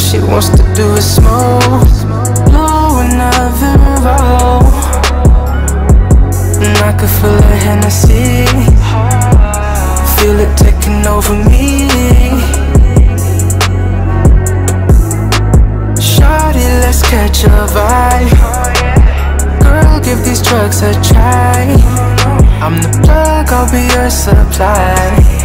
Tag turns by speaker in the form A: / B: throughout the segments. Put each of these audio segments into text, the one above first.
A: she wants to do is smoke. Blow another roll. And I could feel a Hennessy. Feel it taking over me. Shawty, let's catch a vibe. Girl, give these drugs a try. I'm the plug, I'll be your supply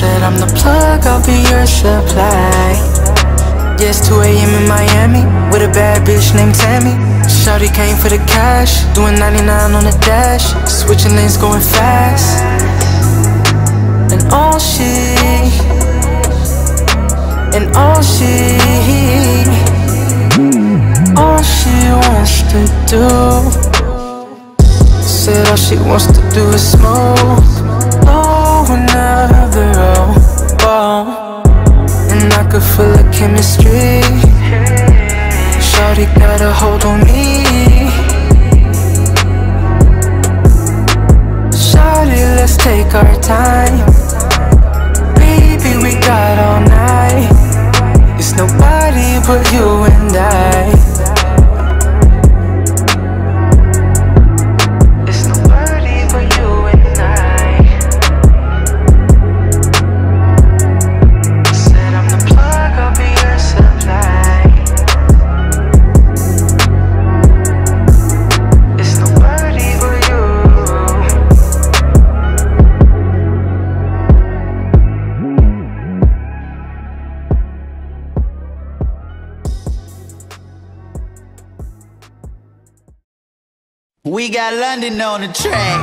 A: Said I'm the plug, I'll be your supply. It's 2 a.m. in Miami With a bad bitch named Tammy. Shawty came for the cash Doing 99 on the dash. Switching lanes going fast. And all she And all she All she wants to do Said all she wants to do is smoke another oh, oh And I could feel the chemistry. Shawty got a hold on me We got
B: London on the track.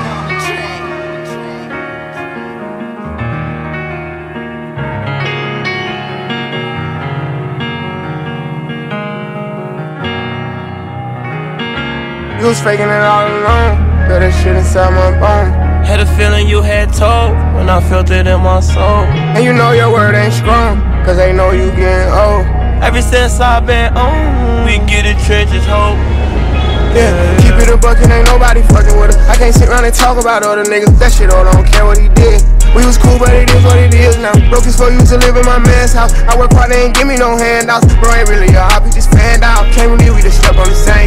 C: You was faking it all along. Feel that shit inside my bone.
D: Had a feeling you had told when I felt it in my soul.
C: And you know your word ain't strong, cause they know you getting old.
D: Ever since I've been on, we get the trenches hope.
C: Yeah, keep it a bucket, ain't nobody fucking with us. I can't sit around and talk about other niggas. That shit all don't care what he did. We was cool, but it is what it is now. Broke as fuck, used to live in my man's house. I work hard, they ain't give me no handouts. Bro, ain't really a hobby, just fanned out. Can't believe we just slept on the same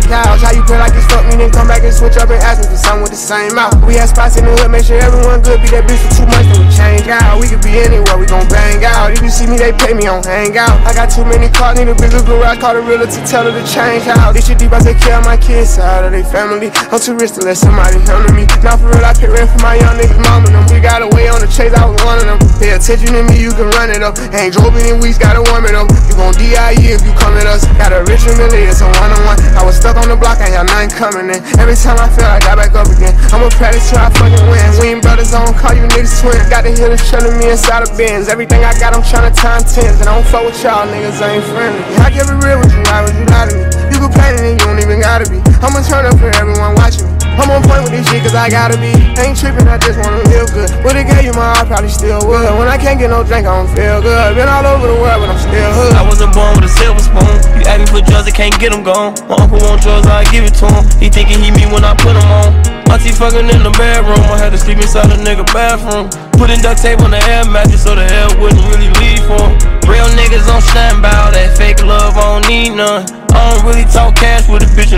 C: same mouth. We had spots in the hood, make sure everyone good. Be that bitch for two months, then we change out. We could be anywhere, we gon' bang out. If you see me, they pay me on hang out. I got too many cars, need a bigger garage. Call the realtor to tell her to change out. This shit deep, I take care of my kids, side of their family. I'm too rich to let somebody handle me. Now for real, I pay rent for my young niggas, mom and them. We got away on the chase, I was one of them. Pay attention to me, you can run it up. Ain't drove in weeks, gotta warm it up. You gon' DIE if you come at us. Got a rich family, it's a one on one. I was stuck had nothing coming in. Every time I fell, I got back up again. I'ma practice till I fucking win. We ain't brothers, I don't call you niggas twins. Got the hitters chillin' me inside of bins. Everything I got, I'm tryna time tens. And I don't fuck with y'all niggas, I ain't friendly. I keep it real with you, why would you lie to me? You it and you don't even gotta be. I'ma turn up for everyone watching me. I'm on point with this shit cause I gotta be. Ain't trippin', I just wanna live good. Would've gave you my heart, probably still would. When I can't get no drink, I don't feel good. Been all over the world, but I'm still hood.
D: I wasn't born with a silver spoon. You ask me for drugs, I can't get them gone. My uncle want drugs, I give it to him. He thinking he me when I put him on. Auntie fucking in the bedroom. I had to sleep inside the nigga bathroom. Putting duct tape on the air mattress so the air wouldn't really leave for him. Real niggas don't stand by all that fake love, I don't need none. I don't really talk cash with a bitch.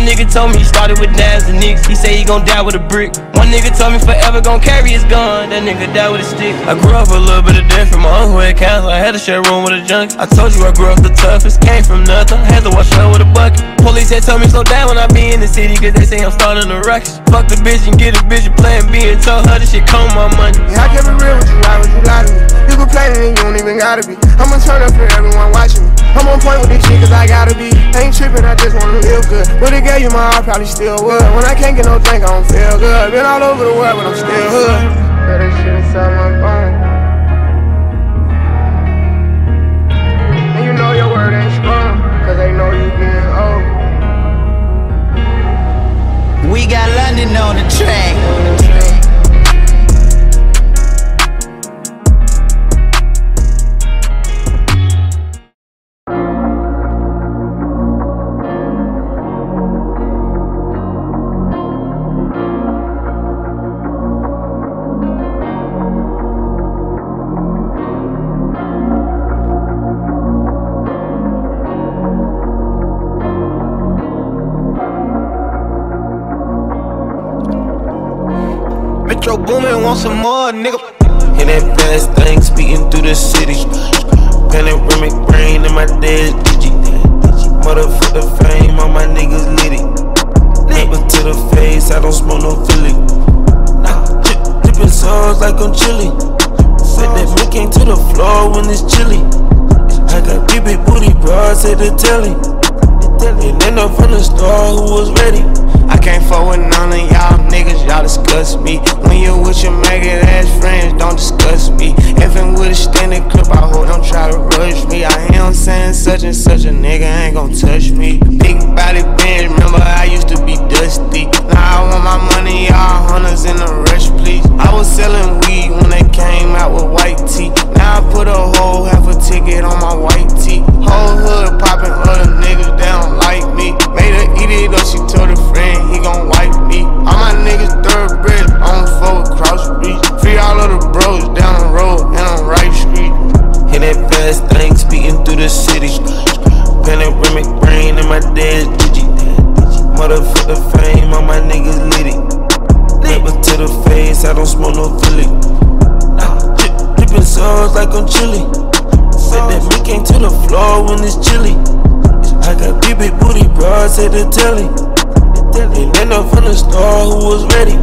D: One nigga told me he started with Nas and Nicks. He say he gon' die with a brick. One nigga told me forever gon' carry his gun. That nigga died with a stick. I grew up a little bit of different. My uncle had cancer. I had to share a room with a junkie. I told you I grew up the toughest. Came from nothing. Had to wash up with a bucket. Police had told me slow down when I be in the city. Cause they say I'm starting a ruckus. Fuck the bitch and get a bitch a plan B and told her this shit come my money.
C: Yeah, I kept it real with you, why would you lie to me? You and you don't even gotta be. I'ma turn up for everyone watching me. I'm on point with this shit cause I gotta be. Ain't trippin', I just wanna live good. Would've gave you my heart, probably still would. When I can't get no drink, I don't feel good. Been all over the world, but I'm still hood. Feel that shit inside my bone. And you know your word ain't strong, cause they know you getting old.
B: We got London on the track.
C: Metro Boomin, want some more, nigga.
E: Hear that fast thing speeding through the city. Panoramic brain in my dead digi. Motherfucker fame, all my niggas lit it. Never to the face, I don't smoke no Philly. Dripping sauce like I'm chilly. Set that came to the floor when it's chilly. I got big big booty bras at the telly. And then up from the store who was ready.
C: Can't fuck with none of y'all niggas, y'all discuss me. When you with your maggot ass friends, don't discuss me. If I'm with a standing clip, I hope don't try to rush me. I am saying such and such a nigga ain't gon' touch me. My
E: dead digi. Motherfucker fame, all my niggas litty. Never to the face, I don't smoke no Philly. Nah, drip, dripping sauce like I'm chilly. Set that milk came to the floor when it's chilly. I got big big booty bras at the telly. And then up from the store who was ready.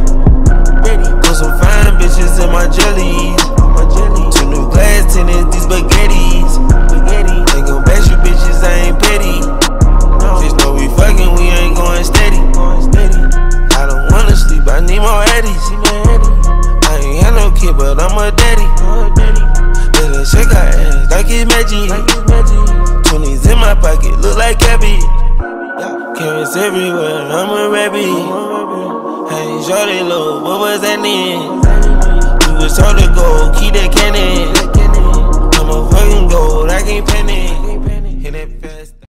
E: Put some fine bitches in my jellies. Two new glass tennis, these spaghettis. Gon' bash you bitches, I ain't petty. Like. Carrots everywhere, I'm a rabbit. Hey, shorty low, what was that name? You was told to go, keep that cannon. I'm a fucking gold, I can't panic.